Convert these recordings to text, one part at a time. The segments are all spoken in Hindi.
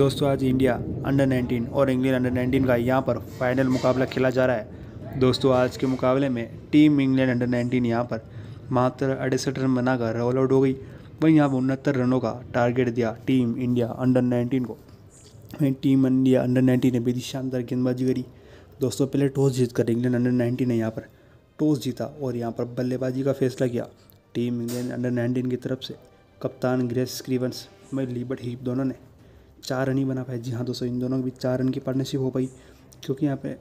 दोस्तों, आज इंडिया अंडर 19 और इंग्लैंड अंडर 19 का यहाँ पर फाइनल मुकाबला खेला जा रहा है। दोस्तों, आज के मुकाबले में टीम इंग्लैंड अंडर 19 यहाँ पर मात्र अड़सठ रन बनाकर ऑल आउट हो गई। वहीं यहाँ पर उनहत्तर रनों का टारगेट दिया टीम इंडिया अंडर 19 को। वहीं टीम इंडिया अंडर 19 ने भी शानदार गेंदबाजी करी। दोस्तों, पहले टॉस जीत कर इंग्लैंड अंडर 19 ने यहाँ पर टॉस जीता और यहाँ पर बल्लेबाजी का फैसला किया। टीम इंग्लैंड अंडर 19 की तरफ़ से कप्तान ग्रेस स्क्रीवंस में लिबर्ट हीप दोनों ने चार रन ही बना पाए जी हाँ दोस्तों, इन दोनों के बीच चार रन की पार्टनरशिप हो पाई, क्योंकि यहाँ पे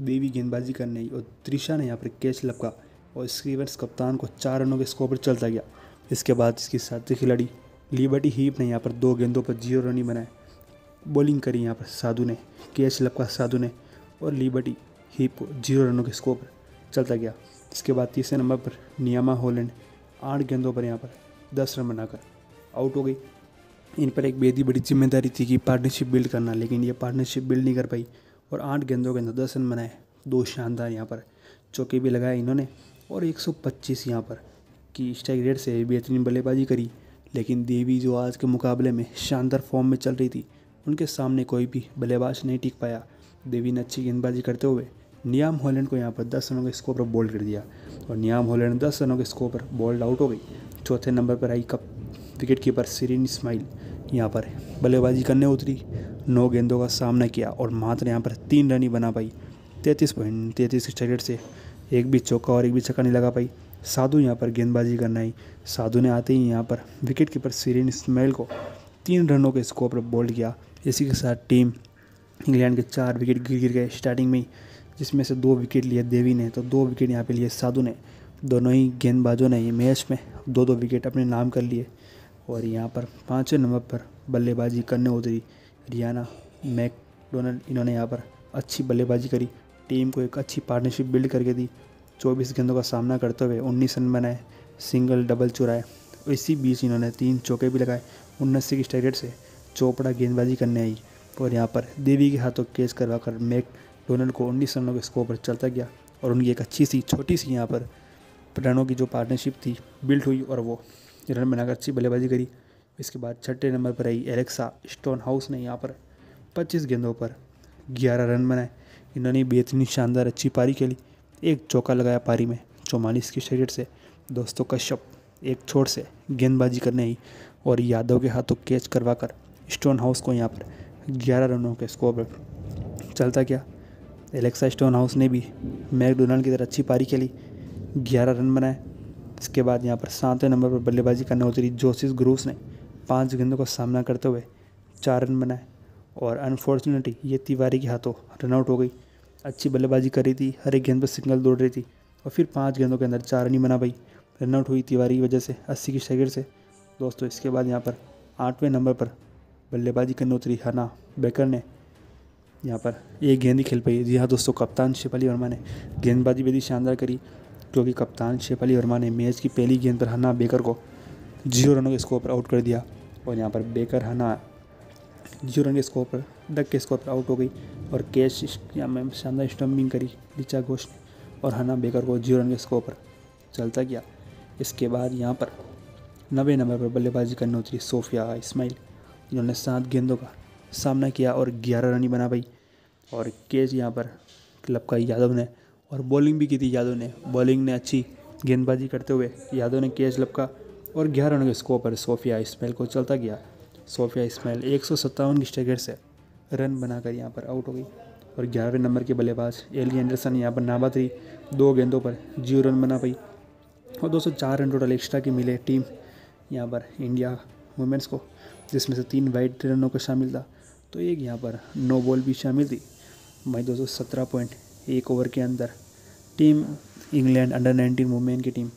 देवी गेंदबाजी करने आई और त्रिशा ने यहाँ पर कैच लपका और स्क्रीवंस कप्तान को चार रनों के स्कोर पर चलता गया। इसके बाद इसकी साथी खिलाड़ी लिबर्टी हीप ने यहाँ पर दो गेंदों पर ज़ीरो रन ही बनाए। बॉलिंग करी यहाँ पर साधु ने, कैच लपका साधु ने और लिबर्टी हीप को ज़ीरो रनों के स्कोर पर चलता गया। इसके बाद तीसरे नंबर पर नियामा होलैंड आठ गेंदों पर यहाँ पर दस रन बनाकर आउट हो गई। इन पर एक बेहद ही बड़ी ज़िम्मेदारी थी कि पार्टनरशिप बिल्ड करना, लेकिन ये पार्टनरशिप बिल्ड नहीं कर पाई और आठ गेंदों के अंदर दस रन बनाए, दो शानदार यहाँ पर चौके भी लगाए इन्होंने और 125 यहाँ पर कि स्ट्राइक रेट से बेहतरीन बल्लेबाजी करी। लेकिन देवी जो आज के मुकाबले में शानदार फॉर्म में चल रही थी, उनके सामने कोई भी बल्लेबाज नहीं टिक पाया। देवी ने अच्छी गेंदबाजी करते हुए नियाम हॉलैंड को यहाँ पर दस रनों के स्कोर पर बोल्ड कर दिया और नियाम हॉलैंड दस रनों के स्कोर पर बोल्ड आउट हो गई। चौथे नंबर पर आई कप। विकेट कीपर सीरीन इस्माइल यहाँ पर बल्लेबाजी करने उतरी। नौ गेंदों का सामना किया और मात्र यहाँ पर तीन रन ही बना पाई। तैंतीस पॉइंट तैंतीस के स्ट्राइक से एक भी चौका और एक भी छक्का नहीं लगा पाई। साधु यहाँ पर गेंदबाजी करना ही साधु ने आते ही यहाँ पर विकेट कीपर सीरीन इस्माइल को तीन रनों के स्कोर पर बोल्ड किया। इसी के साथ टीम इंग्लैंड के चार विकेट गिर गिर गए स्टार्टिंग में ही, जिसमें से दो विकेट लिए देवी ने। तो दो विकेट यहाँ पे लिए साधु ने। दोनों ही गेंदबाजों ने ये मैच में दो दो विकेट अपने नाम कर लिए। और यहाँ पर पाँचवें नंबर पर बल्लेबाजी करने उतरी रियाना मैकडोनल्ड इन्होंने यहाँ पर अच्छी बल्लेबाजी करी। टीम को एक अच्छी पार्टनरशिप बिल्ड करके दी। चौबीस गेंदों का सामना करते हुए उन्नीस रन बनाए सिंगल डबल चुराए। इसी बीच इन्होंने तीन चौके भी लगाए। उन्नीस की स्ट्राइक से चोपड़ा गेंदबाजी करने आई। और यहाँ पर देवी के हाथों केस करवा कर मैक डोनल्ड को उन्नीस रनों के स्कोर पर चलता गया। और उनकी एक अच्छी सी, छोटी सी यहाँ पर रनों की जो पार्टनरशिप थी बिल्ड हुई और वो रन बनाकर अच्छी बल्लेबाजी करी। इसके बाद छठे नंबर पर आई एलेक्सा स्टोन हाउस ने यहाँ पर 25 गेंदों पर 11 रन बनाए। इन्होंने बेहतरीन शानदार अच्छी पारी खेली। एक चौका लगाया पारी में, चौवालीस की शरीर से। दोस्तों, कश्यप एक छोर से गेंदबाजी करने आई और यादव के हाथों कैच करवा कर स्टोन हाउस को यहाँ पर ग्यारह रनों के स्कोर पर चलता गया। एलेक्सा स्टोन हाउस ने भी मैकडोनाल्ड की तरह अच्छी पारी खेली, ग्यारह रन बनाए। इसके बाद यहाँ पर सातवें नंबर पर बल्लेबाजी करने उतरी जोसिस ग्रूस ने। पाँच गेंदों का सामना करते हुए चार रन बनाए और अनफॉर्चुनेटली ये तिवारी के हाथों रनआउट हो गई। अच्छी बल्लेबाजी कर थी, हर एक गेंद पर सिंगल दौड़ रही थी और फिर पाँच गेंदों के अंदर चार रन ही बना पाई रनआउट हुई तिवारी की वजह से अस्सी की शगर से। दोस्तों, इसके बाद यहाँ पर आठवें नंबर पर बल्लेबाजी करने उतरी हना बेकर ने। यहाँ पर एक गेंद ही खेल पाई। जी हाँ दोस्तों, कप्तान शिपाली वर्मा ने गेंदबाजी भी शानदार करी क्योंकि कप्तान शेफाली वर्मा ने मैच की पहली गेंद पर हन्ना बेकर को ज़ीरो रनों के स्कोर पर आउट कर दिया और यहाँ पर बेकर हना ज़ीरो रन के स्कोर पर डक के स्कोर पर आउट हो गई और कैच शानदार स्टम्पिंग करी रिचा घोष ने और हना बेकर को ज़ीरो रन के स्कोर पर चलता गया। इसके बाद यहाँ पर नबे नंबर पर बल्लेबाजी करने उतरी सोफिया इस्माइल, जिन्होंने सात गेंदों का सामना किया और ग्यारह रन ही बना पाई और कैच यहाँ पर क्लब का यादव ने और बॉलिंग भी की थी यादव ने। बॉलिंग ने अच्छी गेंदबाजी करते हुए यादव ने कैच लपका और ग्यारह रनों के स्कोर पर सोफिया इस्माइल को चलता गया। सोफिया इस्माइल एक सौ सत्तावन की स्ट्राइक से रन बनाकर यहाँ पर आउट हो गई और ग्यारहवें नंबर के बल्लेबाज एली एंडरसन यहाँ पर नाबाद रही। दो गेंदों पर ज़ीरो रन बना पाई और दो सौ चार रन टोटल एक्स्ट्रा के मिले टीम यहाँ पर इंडिया वुमेंस को, जिसमें से तीन वाइट रनों का शामिल था। तो एक यहाँ पर नो बॉल भी शामिल थी। मई दो सौ सत्रह पॉइंट एक ओवर के अंदर। Team England under nineteen women की टीम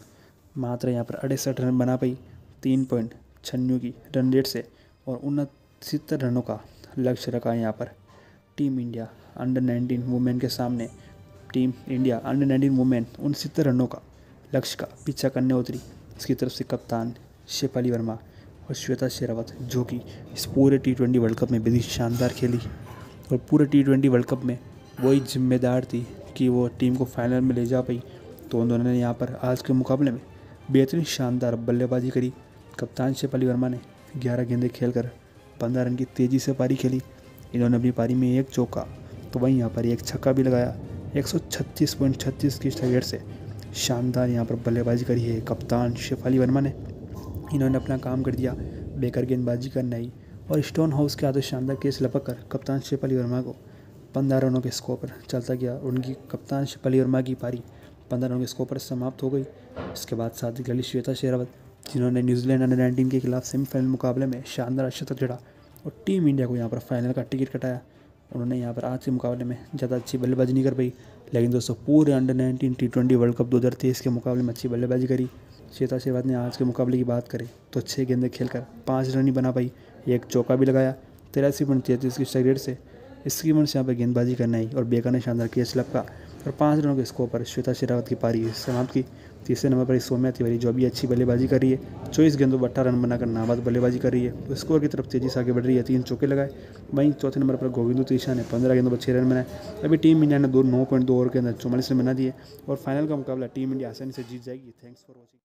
मात्र यहाँ पर अड़सठ रन बना पाई, तीन पॉइंट छन्नू की रन रेट से और उनसत्तर रनों का लक्ष्य रखा यहाँ पर। Team India under nineteen women के सामने, team India under nineteen women उनसत्तर रनों का लक्ष्य का पीछा करने उतरी। इसकी तरफ़ से कप्तान शेफाली वर्मा और श्वेता शेरावत, जो कि इस पूरे टी ट्वेंटी वर्ल्ड कप में बेहद शानदार खेली और पूरे टी ट्वेंटी वर्ल्ड कप में वही जिम्मेदार थी कि वो टीम को फाइनल में ले जा पाई। तो उन्होंने यहाँ पर आज के मुकाबले में बेहतरीन शानदार बल्लेबाजी करी। कप्तान शेफाली वर्मा ने ग्यारह गेंदे खेल कर पंद्रह रन की तेज़ी से पारी खेली। इन्होंने अपनी पारी में एक चौका तो वहीं यहाँ पर एक छक्का भी लगाया। एक सौ छत्तीस पॉइंट छत्तीस की स्ट्राइक से शानदार यहाँ पर बल्लेबाजी करी है कप्तान शेफाली वर्मा ने। इन्होंने अपना काम कर दिया बेकर गेंदबाजी करना ही और स्टोन हाउस के आधे शानदार केस लपक कर कप्तान शेफाली वर्मा को पंद्रह रनों के स्कोर पर चलता गया उनकी कप्तान शेफाली वर्मा की पारी पंद्रह रनों के स्कोर पर समाप्त हो गई। इसके बाद साथ ही खेली श्वेता शेरावत, जिन्होंने न्यूजीलैंड अंडर नाइनटीन के खिलाफ सेमीफाइनल मुकाबले में शानदार शतक जड़ा और टीम इंडिया को यहाँ पर फाइनल का टिकट कटाया। उन्होंने यहाँ पर आज के मुकाबले में ज़्यादा अच्छी बल्लेबाजी नहीं कर पाई, लेकिन दोस्तों पूरे under nineteen T twenty world cup दो हज़ार तेईस के मुकाबले में अच्छी बल्लेबाजी करी। श्वेता शेरवात ने आज के मुकाबले की बात करें तो छः गेंदें खेलकर पाँच रन ही बना पाई, एक चौका भी लगाया, तिरासी पॉइंट तैंतीस की रेट से इसकी से यहाँ पर गेंदबाजी करने ही और बेका ने शानदार कैच लपका और पाँच रनों के स्कोर पर श्वेता शेरावत की पारी समाप्त की। तीसरे नंबर पर सौम्या तिवारी, जो अभी अच्छी बल्लेबाजी कर रही है। चौबीस गेंदों पर अट्ठारह रन बनाकर नाबाद बल्लेबाजी कर रही है। तो स्कोर की तरफ़ तेज़ी से आगे बढ़ रही है। तीन चौके लगाए। वहीं चौथे नंबर पर गोविंदू तीशा ने पंद्रह गेंदों पर छः रन बनाए। अभी टीम इंडिया ने दो नौ पॉइंट दो ओवर के अंदर चौवालीस रन बना दिए। और फाइनल का मुकाबला टीम इंडिया आसानी से जीत जाएगी। Thanks for watching